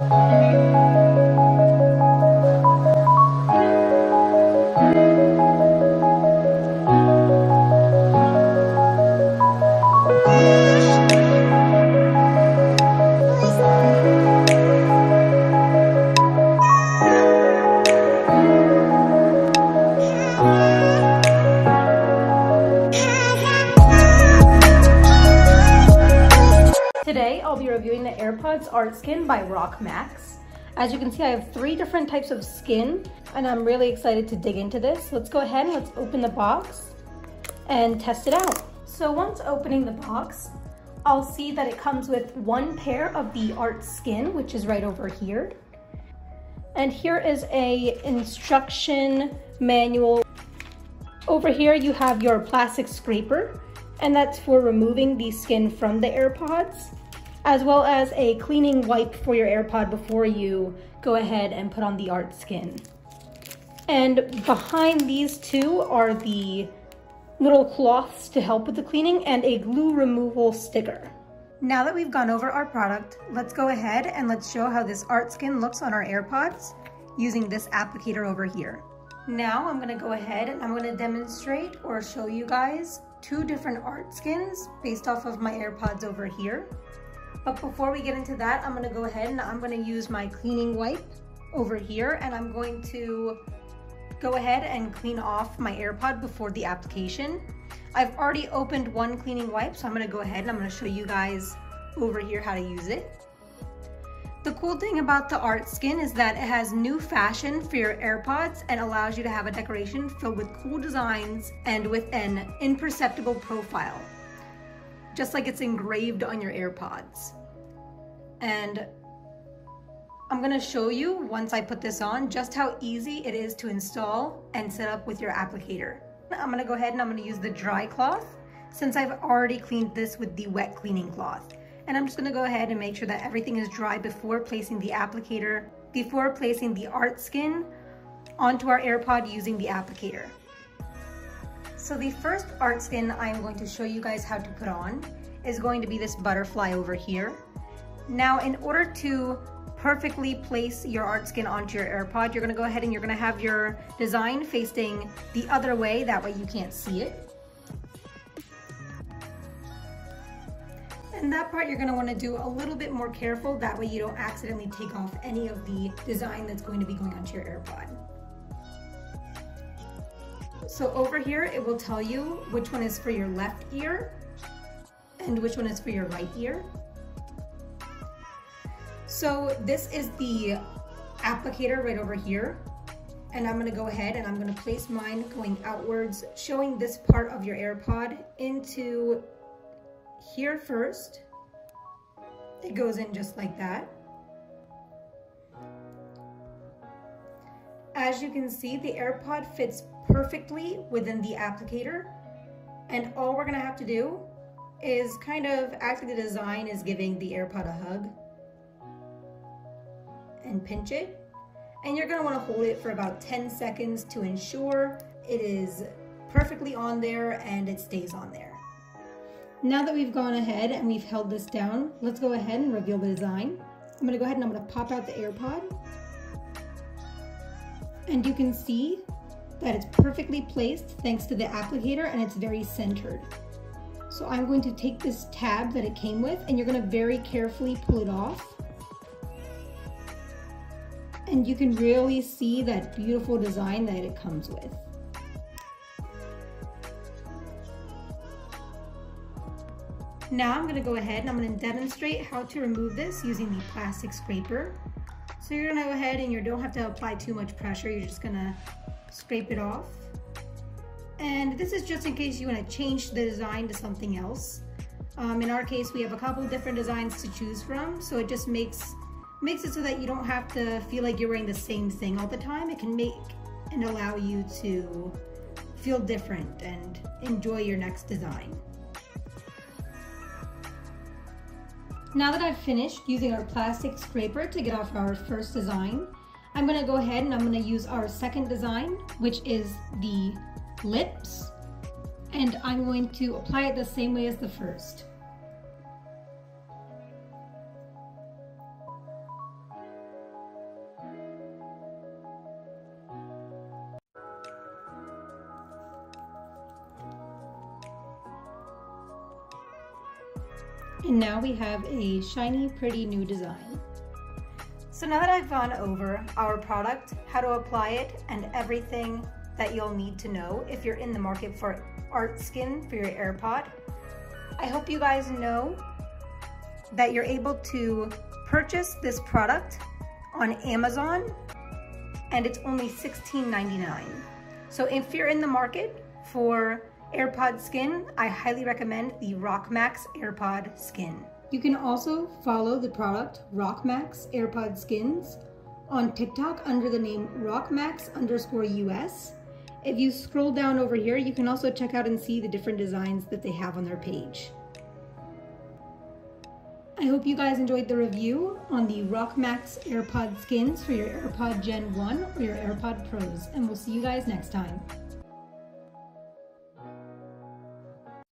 Música AirPods Art Skin by RockMax. As you can see, I have three different types of skin, and I'm really excited to dig into this. Let's go ahead and let's open the box and test it out. So once opening the box, I'll see that it comes with one pair of the art skin, which is right over here. And here is a instruction manual. Over here, you have your plastic scraper, and that's for removing the skin from the AirPods as well as a cleaning wipe for your AirPod before you go ahead and put on the art skin. And behind these two are the little cloths to help with the cleaning and a glue removal sticker. Now that we've gone over our product, let's go ahead and let's show how this art skin looks on our AirPods using this applicator over here. Now I'm gonna go ahead and I'm gonna demonstrate or show you guys two different art skins based off of my AirPods over here. But before we get into that, I'm gonna go ahead and I'm gonna use my cleaning wipe over here and I'm going to go ahead and clean off my AirPod before the application. I've already opened one cleaning wipe, so I'm gonna go ahead and I'm gonna show you guys over here how to use it. The cool thing about the art skin is that it has new fashion for your AirPods and allows you to have a decoration filled with cool designs and with an imperceptible profile just like it's engraved on your AirPods. And I'm gonna show you once I put this on just how easy it is to install and set up with your applicator. I'm gonna go ahead and I'm gonna use the dry cloth since I've already cleaned this with the wet cleaning cloth. And I'm just gonna go ahead and make sure that everything is dry before placing the applicator, before placing the art skin onto our AirPod using the applicator. So the first art skin I'm going to show you guys how to put on is going to be this butterfly over here. Now in order to perfectly place your art skin onto your AirPod, you're gonna go ahead and you're gonna have your design facing the other way, that way you can't see it. And that part you're gonna wanna do a little bit more careful, that way you don't accidentally take off any of the design that's going to be going onto your AirPod. So over here, it will tell you which one is for your left ear and which one is for your right ear. So this is the applicator right over here. And I'm gonna go ahead and I'm gonna place mine going outwards, showing this part of your AirPod into here first. It goes in just like that. As you can see, the AirPod fits perfectly within the applicator. And all we're gonna have to do is kind of act like the design is giving the AirPod a hug and pinch it. And you're gonna wanna hold it for about 10 seconds to ensure it is perfectly on there and it stays on there. Now that we've gone ahead and we've held this down, let's go ahead and reveal the design. I'm gonna go ahead and I'm gonna pop out the AirPod. And you can see that it's perfectly placed thanks to the applicator and it's very centered. So I'm going to take this tab that it came with and you're gonna very carefully pull it off. And you can really see that beautiful design that it comes with. Now I'm gonna go ahead and I'm gonna demonstrate how to remove this using the plastic scraper. So you're gonna go ahead and you don't have to apply too much pressure. You're just gonna scrape it off. And this is just in case you want to change the design to something else. Um, in our case, we have a couple different designs to choose from, so it just makes makes it so that you don't have to feel like you're wearing the same thing all the time. It can make and allow you to feel different and enjoy your next design. Now that I've finished using our plastic scraper to get off our first design, I'm gonna go ahead and I'm gonna use our second design, which is the lips, and I'm going to apply it the same way as the first. And now we have a shiny, pretty new design. So now that I've gone over our product, how to apply it, and everything that you'll need to know if you're in the market for art skin for your AirPod, I hope you guys know that you're able to purchase this product on Amazon and it's only $16.99. So if you're in the market for AirPod skin, I highly recommend the RockMax AirPod skin. You can also follow the product RockMax AirPod skins on TikTok under the name RockMax underscore US. If you scroll down over here, you can also check out and see the different designs that they have on their page. I hope you guys enjoyed the review on the RockMax AirPod skins for your AirPod Gen 1 or your AirPod Pros, and we'll see you guys next time.